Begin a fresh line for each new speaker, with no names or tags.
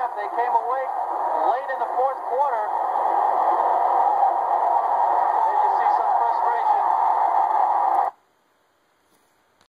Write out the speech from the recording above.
half. They came awake late in the fourth quarter